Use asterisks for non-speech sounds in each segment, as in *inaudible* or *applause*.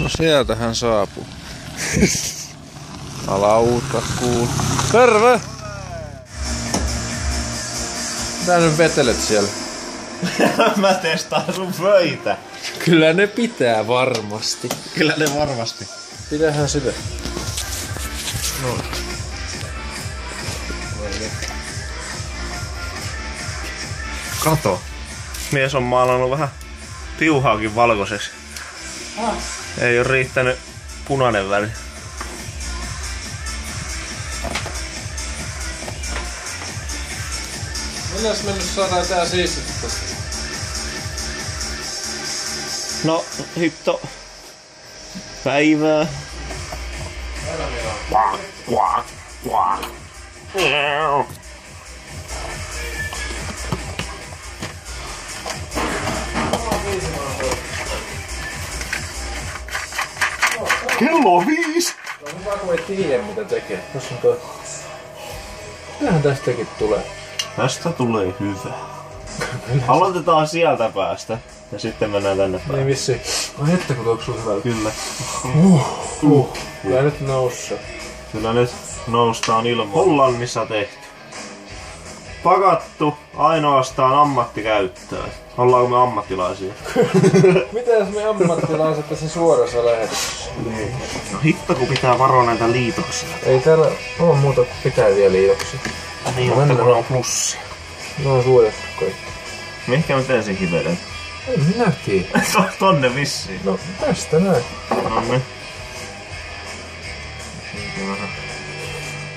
No sieltä hän saapuu. Alauutta kuul. Terve! Mitä nyt vetelet siellä? *laughs* Mä testaan sun pöitä. Kyllä ne pitää varmasti. Kyllä ne varmasti. Pidähän sitä. Kato. Mies on maalannut vähän piuhaakin valkoiseksi. Ei ole riittänyt punainen väri. Milläs me nyt saadaan tää siistetty? No, hitto. Päivää. Quack, quack, quack. Kello viisi! No hyvä kun ei tiedä mitä tekee. Tossa on toi. Mitähän tästäkin tulee? Tästä tulee hyvä. Aloitetaan sieltä päästä. Ja sitten mennään tänne päin. Niin vissi. No hettä kun tuoksuu hyvältä. Kyllä. Uh. Kyllä nyt noussa. Kyllä nyt noustaan ilman. Hollannissa tehty. Pakattu ainoastaan ammattikäyttöön. Ollaanko me ammattilaisia? *laughs* Mitäs me ammattilaiset tässä suorassa lähetyksessä? No hitto kun pitää varoa näitä liitoksia. Ei täällä ole muuta pitäviä liitoksia. Niin, No mutta kun on plussia. Ne on suojattu kaikki. Mihinkä nyt ensin hivelen? En minä tiedä. *laughs* Tonne vissiin. No tästä näin. No niin.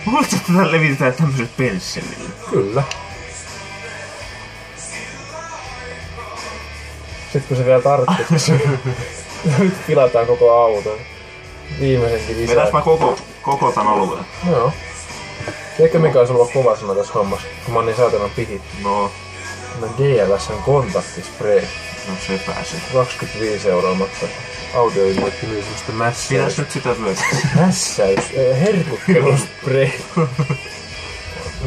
Luuletko, että tätä levitetään tämmöiset pensselille? Kyllä. Sitten kun se vielä tarttuu, nyt pilataan koko auto. Viimeisenkin lisää. Vedäs mä koko, koko tän alueen. Joo. Tiedätkö mikä olisi ollut kova sana tässä hommassa? Kun mä oon niin saatanan pihit. No, Tämä DLSn kontaktispray. no se pääsee. 25 euroa maksaa. Semmoista mässäys. Pidäs nyt sitä vyötä. Mässäys, eh, herkutteluspray. *laughs*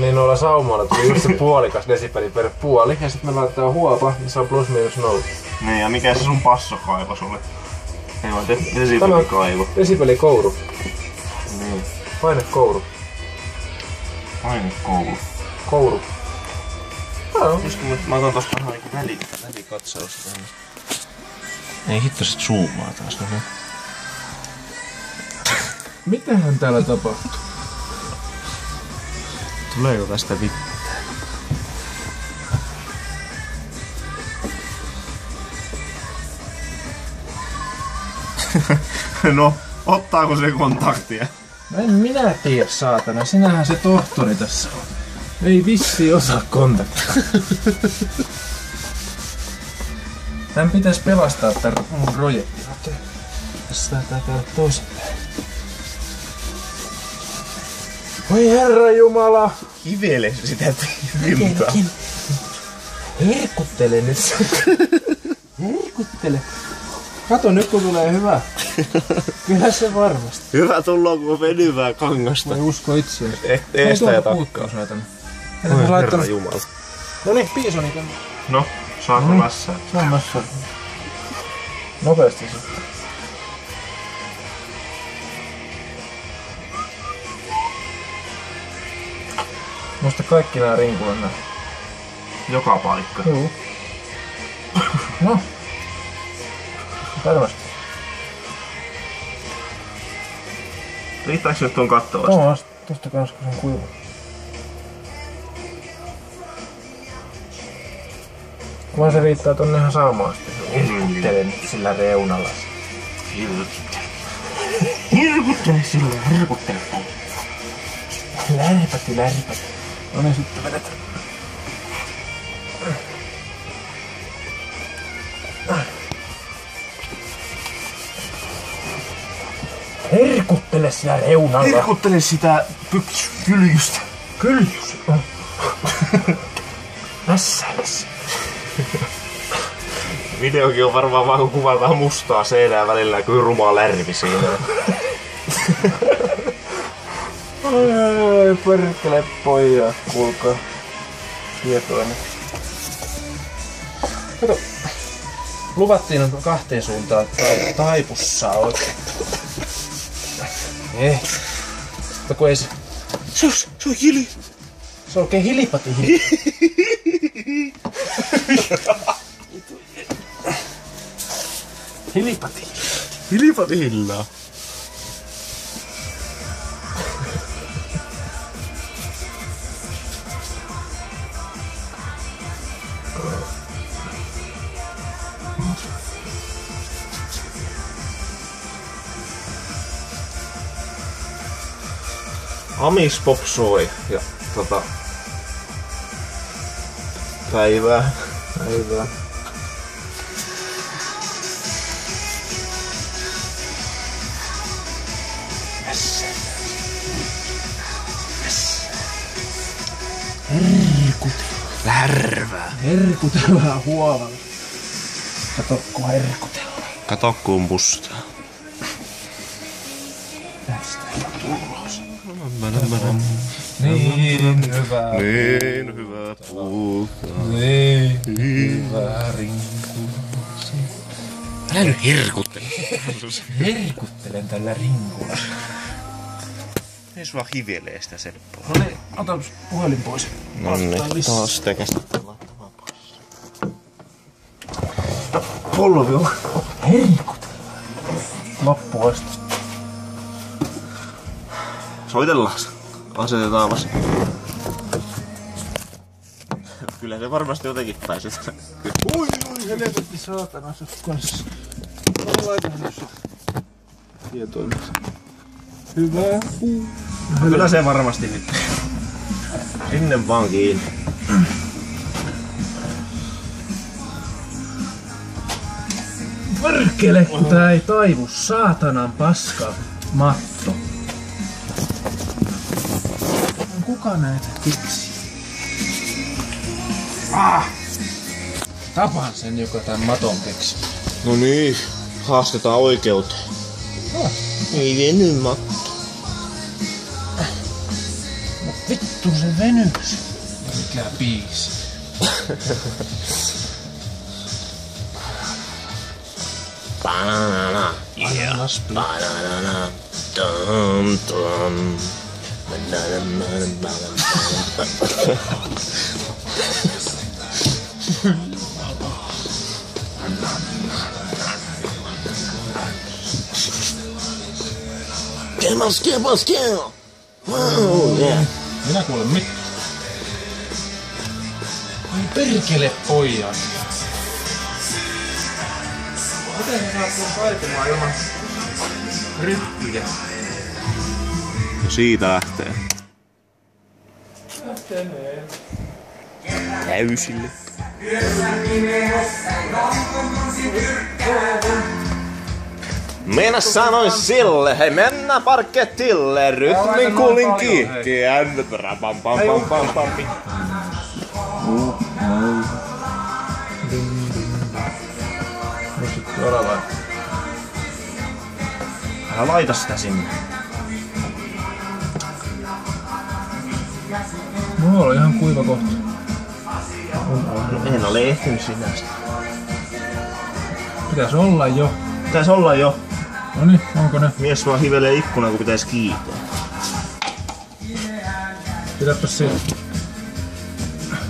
niin noilla saumoilla tuli just se puolikas desibeli per puoli. Ja sitten me laitetaan huopa, niin se on plus miinus nolla. Niin, ja mikä se sun passokaivo sulle? Ei vaan de- desibelikaivo. Desibeli kouru. Niin. Paine kouru. Kouru. Joo. Mä, otan tosta vähän niinku väli, välikatsausta tänne. Ei hitto sit zoomaa taas. No, niin. *laughs* Mitähän täällä tapahtuu? Tuleeko tästä vittu? *laughs* no, ottaako se kontaktia? En minä tiedä, saatana. Sinähän se tohtori tässä on. Ei vissi osaa kontaktia. *laughs* Tän pitäisi pelastaa tän mun projekti. Tässä taitaa käydä toisinpäin. Voi herra jumala! Kivele sitä rintaa. Herkuttele nyt. *laughs* Herkuttele. Kato nyt kun tulee hyvä. Kyllä se varmasti. Hyvä tullaan, kun on venyvää kangasta. Mä usko itseäsi. Eh, eestä ja takkaa. puuttuusnäytän. Oi herra jumala. No niin, piisoni tänne. No, saako Mm. mässää? Se on massa. Nopeasti sitten. Muista kaikki nämä nää. Joka paikka. Juu. No. Varmasti. Riittääkö nyt tuon kattavasti? Tuohon asti. Tosta kans kun se on kuiva. Vaan se riittää tonne ihan saumaan asti. Hirkuttele nyt sillä reunalla. Hirkuttele sille, hirkuttele. Lärpäti, lärpäti. No niin, sitten vedetään. Herkuttele siellä reunalla. Hirkuttele sitä pyks- kyljystä. Kyljus. Mässäiles. Videokin on varmaan vaan kun kuvataan mustaa seinää välillä kuin ruma lärvi siinä. Ai, ai, ai, perkele pojat, kuulkaa. Tietoinen. Kato. luvattiin kahteen suuntaan tai, taipussaa oikein. Eh. Mutta kun ei se... Se on, se on hili. Se on oikein hilipati hili. *laughs* hilipati. Hilipati hillaa. Amis Pop soi ja tota... Päivää. Päivää. Lärvää. Herkutellaan huovalla. Kato, kun herkutellaan. Kato kumpusta. Niin hyvä. Niin hyvä puuta. Niin hyvä rinku. Älä nyt herkuttele. Herkuttelen tällä rinkulla. Ei sua hivelee sitä Seppoa. No niin, ota puhelin pois. No niin, taas sitä käsittää Polvi on. Herkutellaan. Loppu asti. Soitellaan. Asetetaan vasta. Kyllä se varmasti jotenkin pääsee. Ui, ui, helvetti saatana se kanssa. Mä laitan nyt se tietoimeksi. Hyvä puu. Kyllä se varmasti nyt. Sinne vaan kiinni. Perkele, kun tää ei taivu. Saatanan paska matto. Kuka näitä keksi? Ah! Tapan sen, joka tän maton keksi. No niin, haastetaan oikeuteen. Ei veny matto. to the Venus. Look at bees. Yeah. Get my skin, my skin. Yeah. Minä kuulen mitään. Ai perkele pojat. Miten sä saat mun taipumaan ilman ryppyjä? Siitä lähtee. Lähtenee. Täysille. Minä sanoin sille, hei mennä parkettille, rytmin kuulin kiihkeän. Pam pam pam pam pam. Vai? Älä laita sitä sinne. Mulla oli ihan kuiva kohta. En ole ehtinyt sinä sitä. Pitäis olla jo. Pitäis olla jo. Noni, onko ne? Mies vaan hivelee ikkunaa, kun pitäis kiittää. Pidäpä siitä.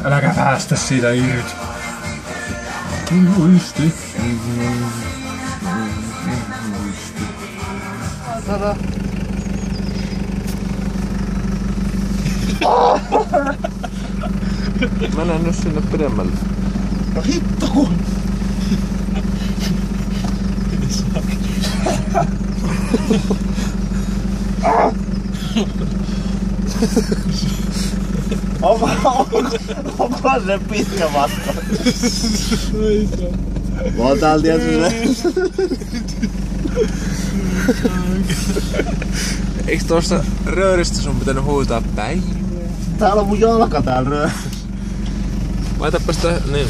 Äläkä päästä siitä irti. Uisti. Mene nyt sinne pidemmälle. No hitto Onko, onko, onko se pitkä matka? Mä oon täällä tietysti se. Eiks tuosta rööristä sun pitänyt huutaa päin? Täällä on mun jalka täällä ryö. Laitapa sitä, niin.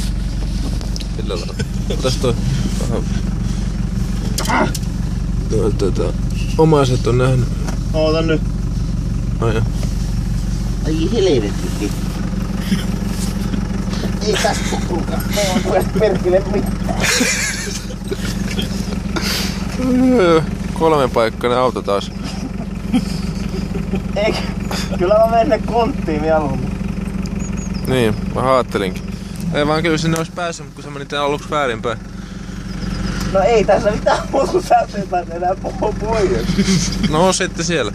Sillä lailla. Otas toi. Aha. Tuo, tuota, omaiset on nähnyt. Oota nyt. Ai, Ai helvetti. Ei tästä kukaan. Ei tule perkele mitään. *laughs* Kolmen paikkainen auto taas. Eikö? Kyllä mä menen konttiin mieluummin. Niin, mä ajattelinkin. Ei vaan kyllä sinne olisi päässyt, kun sä menit aluksi väärinpäin. No ei tässä mitään muuta kuin sä et enää pois. No sitten siellä.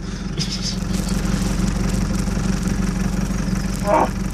Ah.